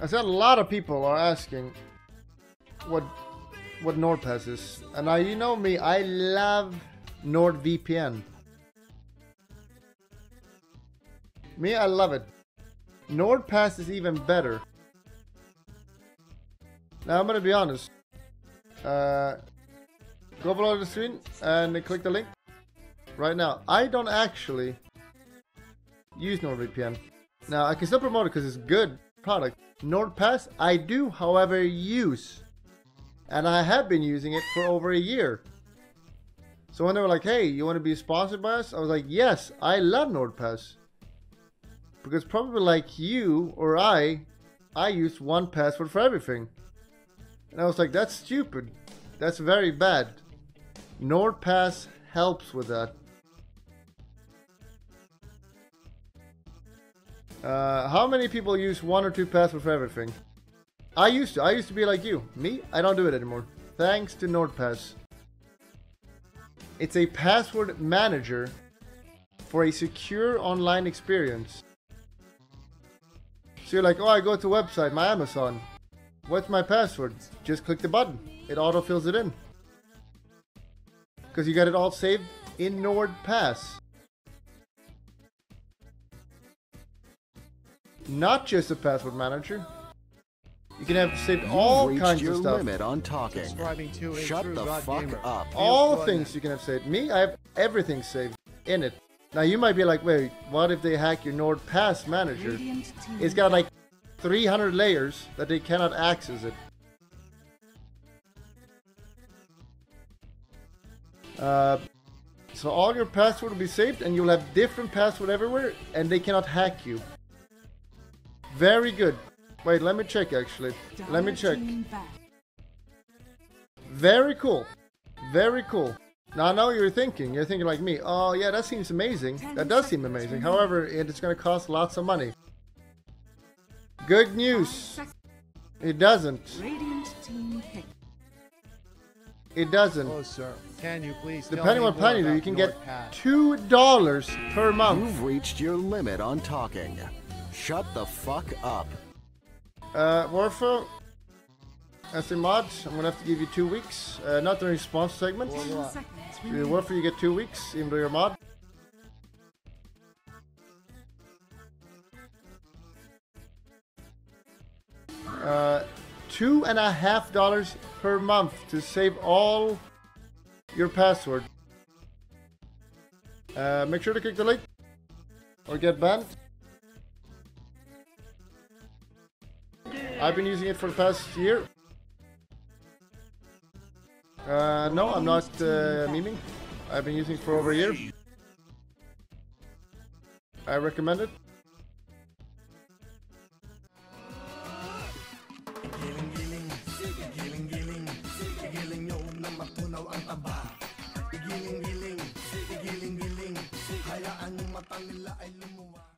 I said a lot of people are asking what what NordPass is, and I, you know me, I love NordVPN. Me, I love it. NordPass is even better. Now I'm gonna be honest. Uh, go below the screen and click the link right now. I don't actually use NordVPN. Now I can still promote it because it's good product. NordPass I do, however, use, and I have been using it for over a year. So when they were like, "Hey, you want to be sponsored by us?" I was like, "Yes, I love NordPass." Because probably like you or I, I use one password for everything. And I was like, that's stupid. That's very bad. NordPass helps with that. Uh, how many people use one or two passwords for everything? I used to. I used to be like you. Me? I don't do it anymore. Thanks to NordPass. It's a password manager for a secure online experience. So you're like, oh, I go to website, my Amazon. What's my password? Just click the button. It auto fills it in. Because you got it all saved in NordPass. Not just a password manager. You can have saved all You've kinds reached your of stuff. limit on talking. To Shut the God fuck gamer. up. All Please things you can have saved. Me, I have everything saved in it. Now you might be like, wait, what if they hack your NordPass manager? It's got like 300 layers that they cannot access it. Uh, so all your password will be saved and you'll have different password everywhere and they cannot hack you. Very good. Wait, let me check actually. Let me check. Very cool. Very cool. Now I know you're thinking, you're thinking like me, oh yeah, that seems amazing. That does seem amazing. However, it's gonna cost lots of money. Good news. It doesn't. Radiant team pick. It doesn't. Oh, sir. Can you please tell Depending me on more plan you do, you can get two dollars per month. You've reached your limit on talking. Shut the fuck up. Uh, Warfo, as a mod, I'm gonna have to give you two weeks. Uh, not the response segment. Well, Ten Uh. Warfo, you get two weeks, even though you're a mod. Uh, two and a half dollars per month to save all your password. Uh, make sure to click the link or get banned. I've been using it for the past year. Uh, no, I'm not uh, memeing. I've been using it for over a year. I recommend it.